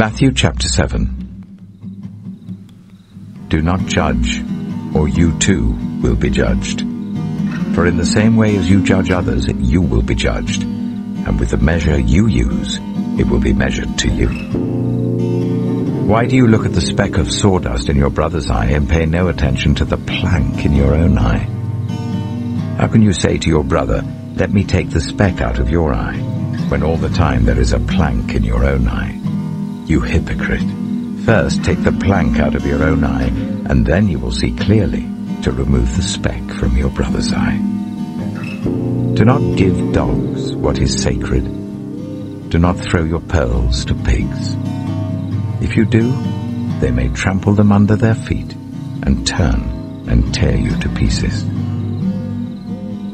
Matthew chapter 7 Do not judge, or you too will be judged. For in the same way as you judge others, you will be judged, and with the measure you use, it will be measured to you. Why do you look at the speck of sawdust in your brother's eye and pay no attention to the plank in your own eye? How can you say to your brother, let me take the speck out of your eye, when all the time there is a plank in your own eye? You hypocrite. First take the plank out of your own eye, and then you will see clearly to remove the speck from your brother's eye. Do not give dogs what is sacred. Do not throw your pearls to pigs. If you do, they may trample them under their feet and turn and tear you to pieces.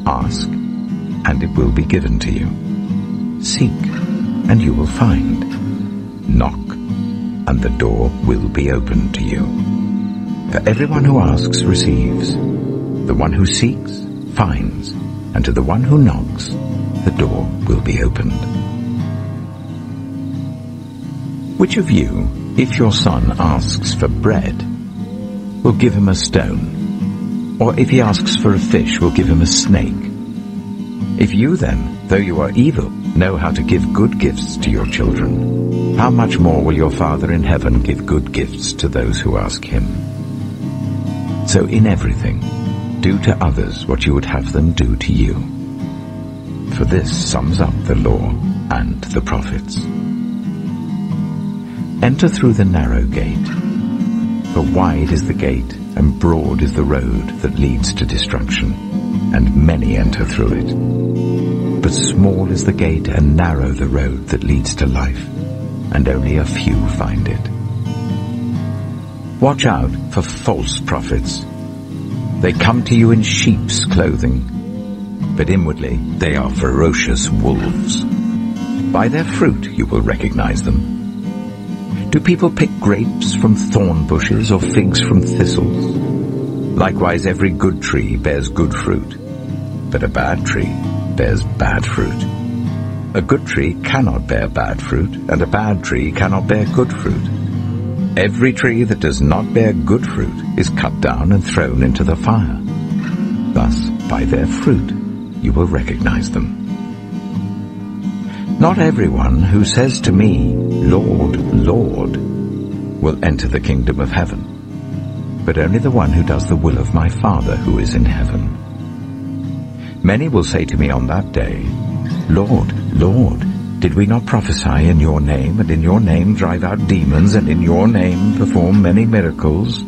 Ask, and it will be given to you. Seek, and you will find. Knock, and the door will be opened to you. For everyone who asks receives. The one who seeks finds, and to the one who knocks, the door will be opened. Which of you, if your son asks for bread, will give him a stone? Or if he asks for a fish, will give him a snake? If you then, though you are evil, know how to give good gifts to your children, how much more will your Father in heaven give good gifts to those who ask him? So in everything, do to others what you would have them do to you. For this sums up the law and the prophets. Enter through the narrow gate, for wide is the gate and broad is the road that leads to destruction, and many enter through it. But small is the gate and narrow the road that leads to life, and only a few find it. Watch out for false prophets. They come to you in sheep's clothing, but inwardly they are ferocious wolves. By their fruit you will recognize them. Do people pick grapes from thorn bushes or figs from thistles? Likewise every good tree bears good fruit, but a bad tree bears bad fruit. A good tree cannot bear bad fruit, and a bad tree cannot bear good fruit. Every tree that does not bear good fruit is cut down and thrown into the fire. Thus, by their fruit, you will recognize them. Not everyone who says to me, Lord, Lord, will enter the kingdom of heaven, but only the one who does the will of my Father who is in heaven. Many will say to me on that day, Lord, Lord, did we not prophesy in your name, and in your name drive out demons, and in your name perform many miracles?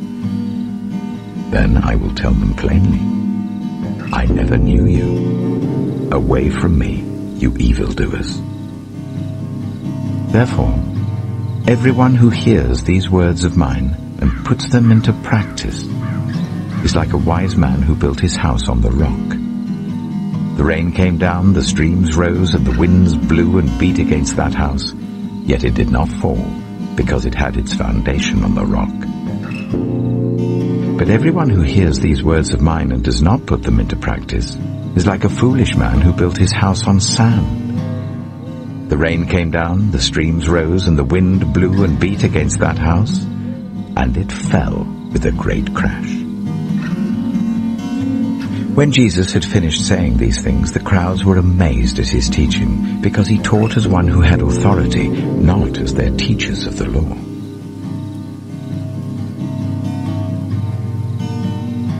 Then I will tell them plainly, I never knew you. Away from me, you evildoers. Therefore, everyone who hears these words of mine and puts them into practice is like a wise man who built his house on the rock. The rain came down, the streams rose, and the winds blew and beat against that house, yet it did not fall, because it had its foundation on the rock. But everyone who hears these words of mine and does not put them into practice is like a foolish man who built his house on sand. The rain came down, the streams rose, and the wind blew and beat against that house, and it fell with a great crash. When Jesus had finished saying these things, the crowds were amazed at his teaching, because he taught as one who had authority, not as their teachers of the law.